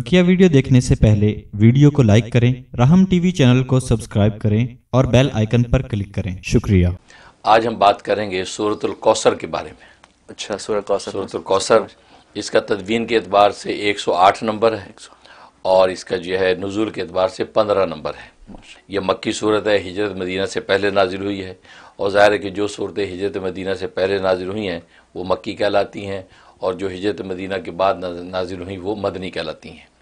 بکیا video دیکھنے سے پہلے ویڈیو کو لائک کریں رحم ٹی وی چینل کو سبسکرائب کریں اور بیل آئیکن پر کلک کریں۔ شکریہ۔ آج ہم بات کریں گے سورت القوسر کے بارے میں۔ اچھا سورت القوسر سورت القوسر اس کا تدوین کے اعتبار سے ایک سو آٹھ نمبر ہے اور اس کا جو ہے نزول کے اعتبار سے پندرہ نمبر ہے۔ یہ مکی صورت ہے ہجرت مدینہ سے پہلے نازل ہوئی ہے اور ظاہر ہے کہ جو صورتیں ہجرت مدینہ سے پہلے نازل ہوئی ہیں وہ مکی کہلاتی ہیں اور جو ہجرت مدینہ کے بعد نازل ہوئیں وہ مدنی کہلاتی ہیں۔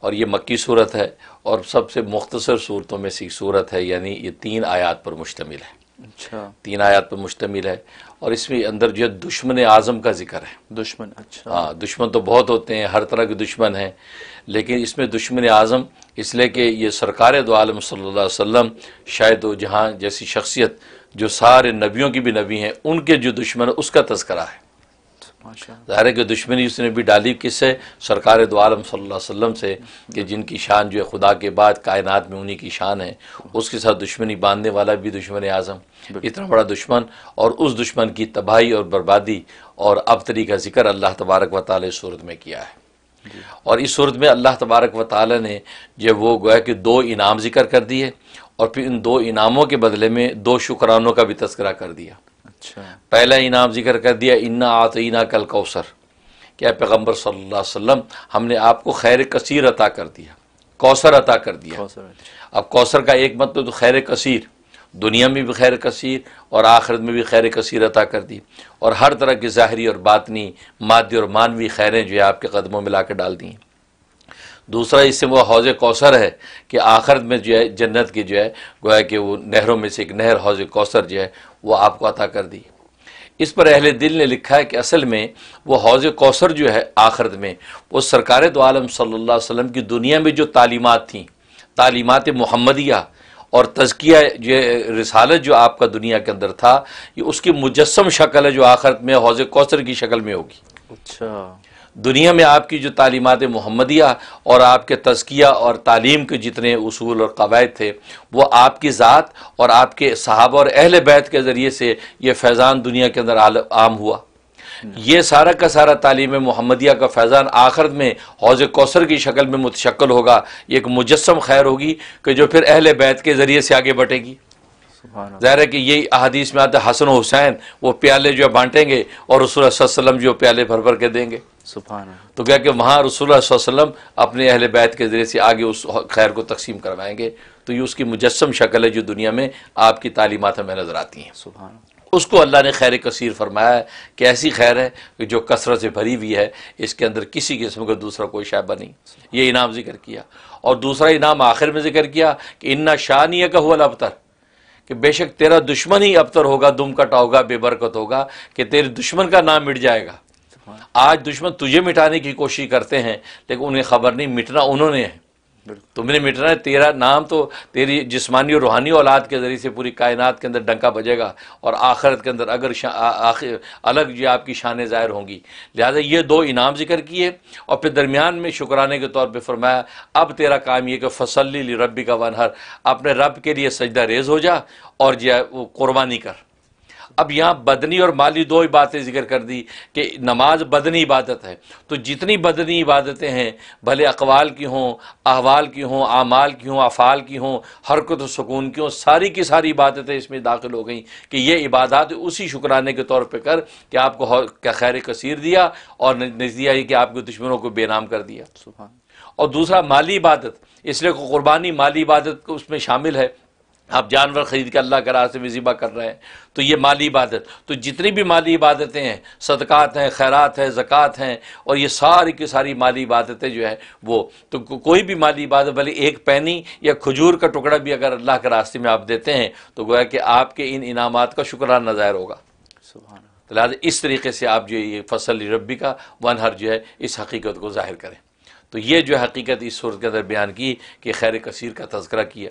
اور یہ مکی صورت ہے اور سب سے مختصر صورتوں میں سے صورت ہے یعنی یہ تین آیات پر مشتمل ہے۔ اچھا۔ تین آیات پر مشتمل ہے اور اس میں اندر جو دشمن اعظم کا ذکر ہے۔ دشمن اچھا۔ ہاں دشمن تو بہت ہوتے ہیں ہر طرح کے دشمن ہیں لیکن اس میں دشمن اعظم اس لیے کہ یہ سرکار دو عالم صلی اللہ علیہ وسلم شاید و جہاں جیسی شخصیت جو سارے نبیوں کی بھی نبی ہیں ان کے جو دشمن اس کا تذکرہ ہے۔ ظاہر ہے کہ دشمنی اس نے بھی ڈالی کس سے؟ سرکار دو عالم صلی اللہ علیہ وسلم سے کہ جن کی شان جو ہے خدا کے بعد کائنات میں انہی کی شان ہے اس کے ساتھ دشمنی باندھنے والا بھی دشمن اعظم۔ اتنا بڑا دشمن اور اس دشمن کی تباہی اور بربادی اور ابتری کا ذکر اللہ تبارک و تعالی صورت میں کیا ہے۔ اور اس صورت میں اللہ تبارک و تعالی نے جب وہ گویا کہ دو انعام ذکر کر دیے اور پھر ان دو انعاموں کے بدلے میں دو شکرانوں کا بھی تذکرہ کر دیا۔ اچھا۔ پہلا انعام ذکر کر دیا انا آتعینہ کل کوثر کیا پیغمبر صلی اللہ علیہ وسلم ہم نے آپ کو خیر کثیر عطا کر دیا۔ کوثر عطا کر دیا۔ اب کوثر کا ایک مطلب تو خیر کثیر۔ دنیا میں بھی خیر کثیر اور آخرت میں بھی خیر کثیر عطا کر دی۔ اور ہر طرح کی ظاہری اور باطنی مادی اور مانوی خیریں جو ہے آپ کے قدموں میں لا کے ڈال دی ہیں۔ دوسرا اس سے وہ حوض کوثر ہے کہ آخرت میں جو ہے جنت کی جو ہے گویا کہ وہ نہروں میں سے ایک نہر حوض کوثر جو ہے وہ آپ کو عطا کر دی۔ اس پر اہل دل نے لکھا ہے کہ اصل میں وہ حوض کوثر جو ہے آخرت میں، وہ سرکار دو عالم صلی اللہ علیہ وسلم کی دنیا میں جو تعلیمات تھیں، تعلیمات محمدیہ اور تزکیہ جو رسالت جو آپ کا دنیا کے اندر تھا، یہ اس کی مجسم شکل ہے جو آخرت میں، حوض کوثر کی شکل میں ہوگی۔ اچھا۔ دنیا میں آپ کی جو تعلیمات محمدیہ اور آپ کے تزکیہ اور تعلیم کے جتنے اصول اور قواعد تھے وہ آپ کی ذات اور آپ کے صحابہ اور اہل بیت کے ذریعے سے یہ فیضان دنیا کے اندر عام ہوا۔ یہ سارا کا سارا تعلیم محمدیہ کا فیضان آخرت میں حوض کوثر کی شکل میں متشکل ہوگا۔ یہ ایک مجسم خیر ہوگی کہ جو پھر اہل بیت کے ذریعے سے آگے بٹے گی۔ ظاہر ہے کہ یہ احادیث میں آتا ہے حسن و حسین وہ پیالے جو بانٹیں گے اور رسول صلی اللہ علیہ وسلم جو پیالے بھر بھر کے دیں گے۔ تو کہا کہ وہاں رسول اللہ صلی اللہ علیہ وسلم اپنے اہل بیت کے ذریعے سے آگے اس خیر کو تقسیم کروائیں گے تو یہ اس کی مجسم شکل ہے جو دنیا میں آپ کی تعلیمات ہمیں نظر آتی ہیں۔ سبحان اس کو اللہ نے خیر کثیر فرمایا ہے کہ ایسی خیر ہے کہ جو کثرت سے بھری ہوئی ہے اس کے اندر کسی قسم کا دوسرا کوئی شعبہ نہیں۔ یہ انعام ذکر کیا۔ اور دوسرا انعام آخر میں ذکر کیا کہ انا شانیہ کا ہوا ابتر کہ بے شک تیرا دشمن ہی ابتر ہوگا دم کٹا ہوگا بے برکت ہوگا کہ تیرے دشمن کا نام مٹ جائے گا۔ آج دشمن تجھے مٹانے کی کوشش کرتے ہیں لیکن انہیں خبر نہیں مٹنا انہوں نے ہے۔ تم نے مٹنا ہے تیرا نام تو تیری جسمانی اور روحانی اولاد کے ذریعے سے پوری کائنات کے اندر ڈنکا بجے گا اور آخرت کے اندر اگر آخر الگ جی آپ کی شانیں ظاہر ہوں گی۔ لہٰذا یہ دو انعام ذکر کیے اور پھر درمیان میں شکرانے کے طور پہ فرمایا اب تیرا کام یہ کہ فصلی ربی کا ونہر اپنے رب کے لیے سجدہ ریز ہو جا اور قربانی کر۔ اب یہاں بدنی اور مالی دو ہی باتیں ذکر کر دی کہ نماز بدنی عبادت ہے۔ تو جتنی بدنی عبادتیں ہیں بھلے اقوال کی ہوں احوال کی ہوں اعمال کی ہوں افعال کی ہوں حرکت و سکون کی ہوں ساری کی ساری عبادتیں اس میں داخل ہو گئیں کہ یہ عبادات اسی شکرانے کے طور پہ کر کہ آپ کو خیر کثیر دیا اور نزدیا یہ کہ آپ کے دشمنوں کو بے نام کر دیا۔ اور دوسرا مالی عبادت اس لیے قربانی مالی عبادت کو اس میں شامل ہے۔ آپ جانور خرید کے اللہ کے راستے میں ذبح کر رہے ہیں تو یہ مالی عبادت تو جتنی بھی مالی عبادتیں ہیں صدقات ہیں خیرات ہیں زکوٰۃ ہیں اور یہ ساری کی ساری مالی عبادتیں جو ہے وہ تو کوئی بھی مالی عبادت بھلے ایک پینی یا کھجور کا ٹکڑا بھی اگر اللہ کے راستے میں آپ دیتے ہیں تو گویا کہ آپ کے ان انعامات کا شکرانہ ظاہر ہوگا۔ تو لہٰذا اس طریقے سے آپ جو یہ فصل ربی کا ون ہر جو ہے اس حقیقت کو ظاہر کریں۔ تو یہ جو حقیقت اس صورت کے اندر بیان کی کہ خیر کثیر کا تذکرہ کیا۔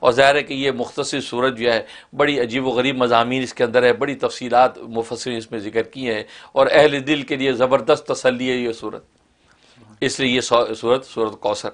اور ظاہر ہے کہ یہ مختصر صورت جو ہے، بڑی عجیب و غریب مضامین اس کے اندر ہے، بڑی تفصیلات مفسرین اس میں ذکر کی ہیں اور اہل دل کے لیے زبردست تسلی ہے یہ صورت۔ اس لیے یہ صورت صورت کوثر۔